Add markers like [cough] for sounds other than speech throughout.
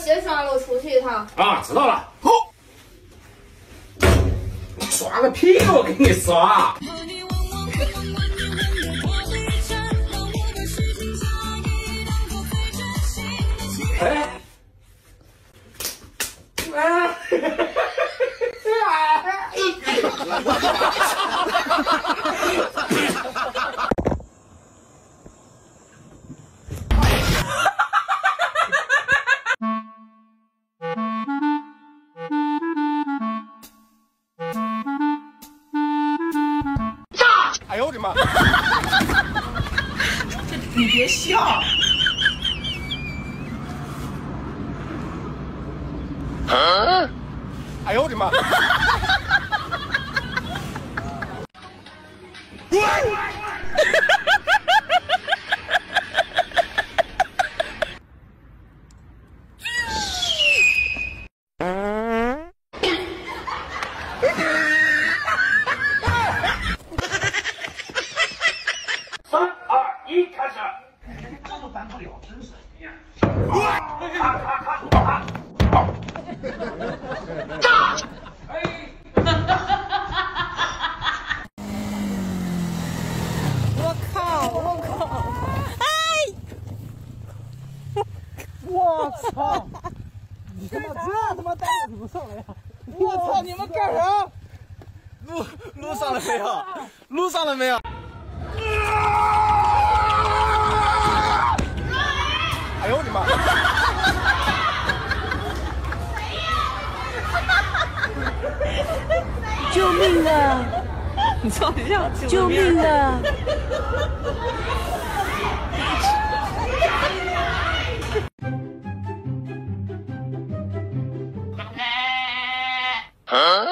鞋刷了，我出去一趟。啊，知道了。好，刷个屁！我给你刷。哎，哎，哎 [laughs] 上了没有？哎呦我的妈！救命啊！你照相去救命啊！乖，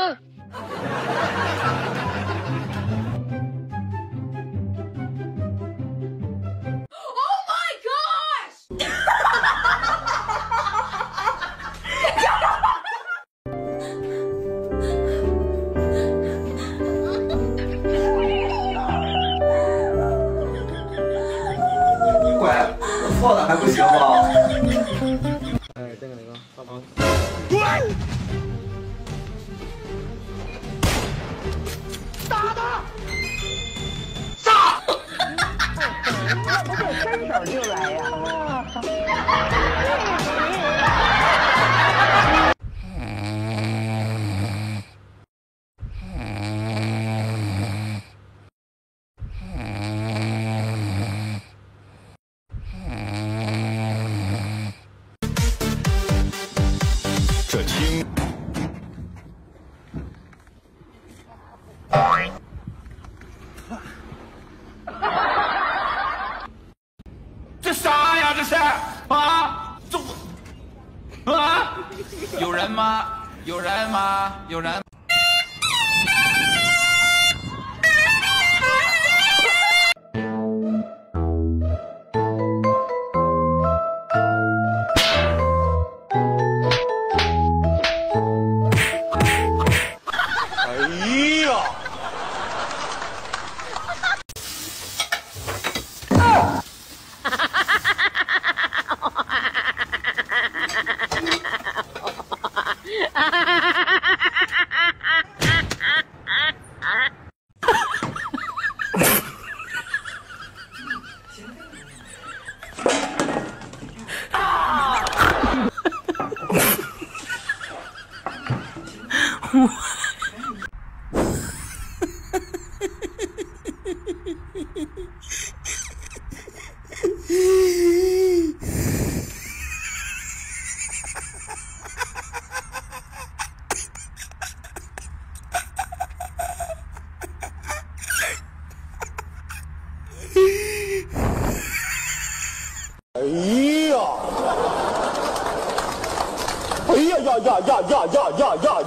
我就来呀、这听。有人？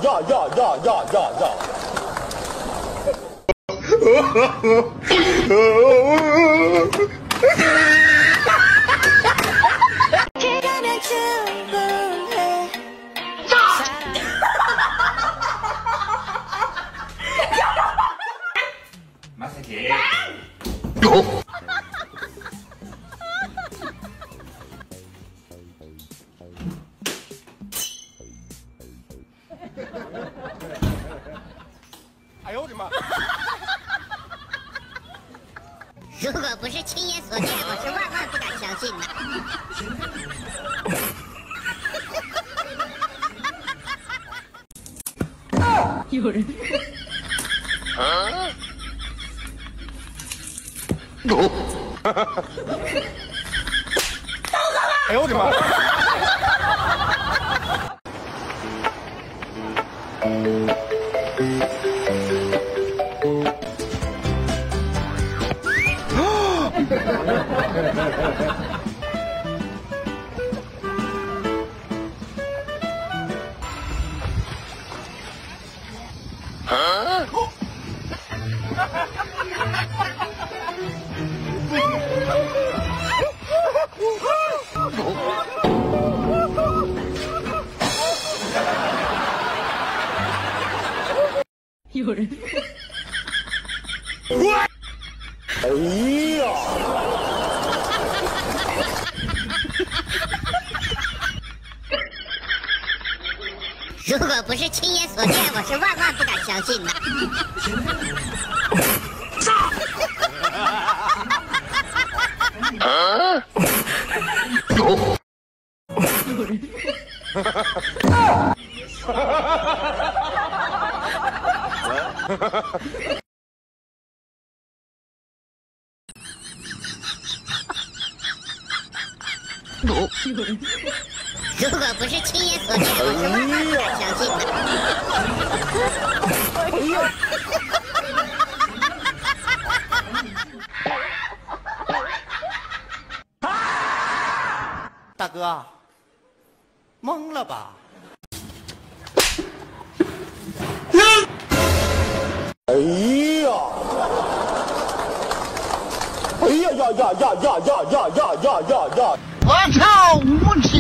já, já, já, já, já, já. Oh. [laughs] 如果不是亲眼所见，我是万万不敢相信的。[laughs] 有人，走，大哥们！哎呦我的妈！[laughs] 有人。哎呀！如果不是亲眼所见，我是万万不敢相信的。有人。有人。如果不是亲眼所见，我是万万不敢相信的。懵了吧？哎呀！哎呀呀呀呀呀呀呀呀呀呀呀！我操，无情！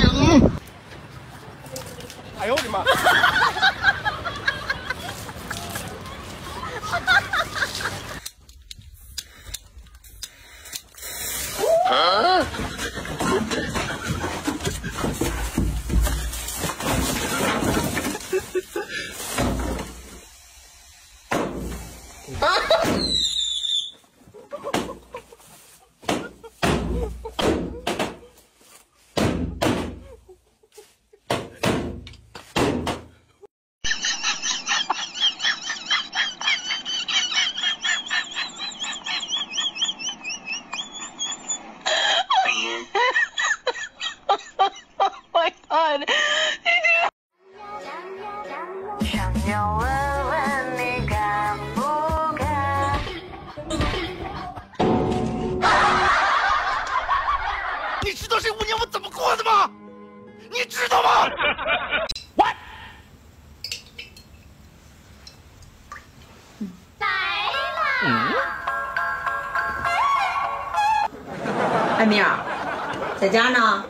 家呢？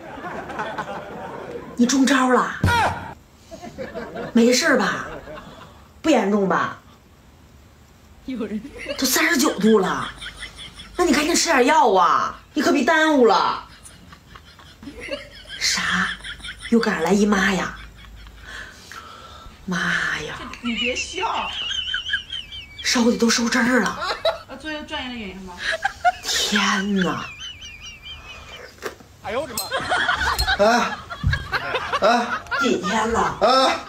你中招了？没事吧？不严重吧？有人。都三十九度了，那你赶紧吃点药啊！你可别耽误了。啥？又赶上来姨妈呀？妈呀！你别笑，烧的都收汁儿了！呃，作为专业的演员吗？天哪！哎呦我的妈！哎哎几天了？哎！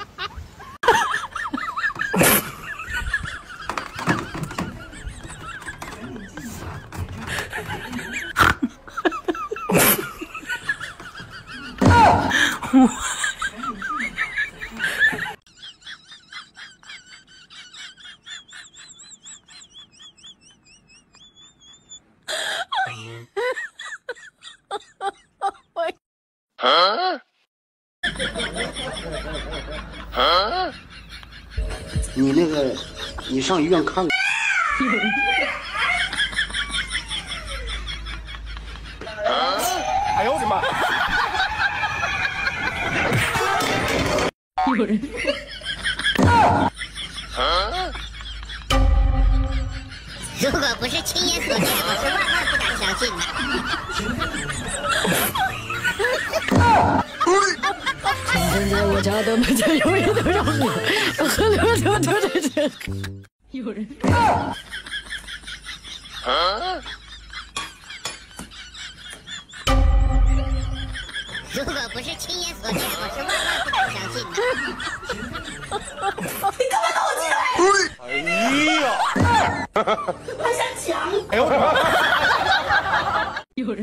你那个，你上医院看看。哎呦我的妈！有人。如果不是亲眼所见，我是万万不敢相信的。现 [laughs] 在我家的门前有一头小河，河流流淌着，有人。啊如果不是亲眼所见，我是万万不相信。你干嘛动我？哎呀！[laughs] 还想抢？哎呦！[laughs] 有人。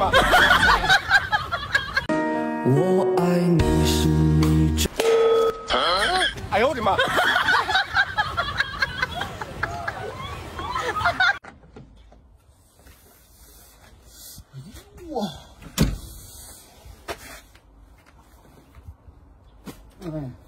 哎呦我爱你是你真。哎呦我的妈！哇！嗯。嗯。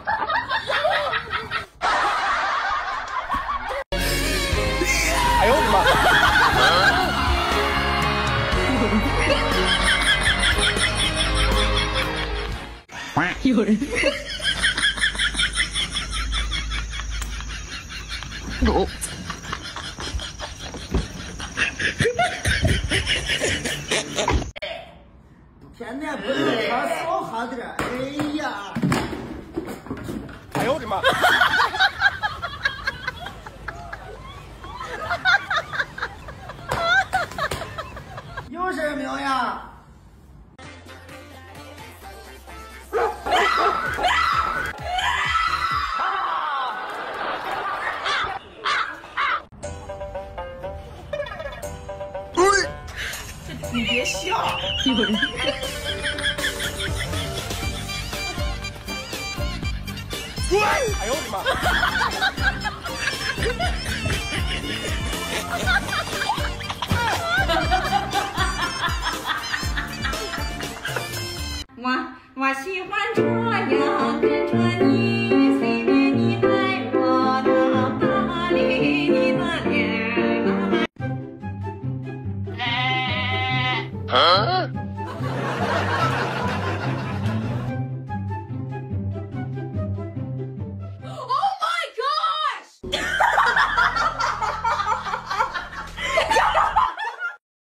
有人。你别笑，滚！哎呦我的妈！我我喜欢这样跟着你。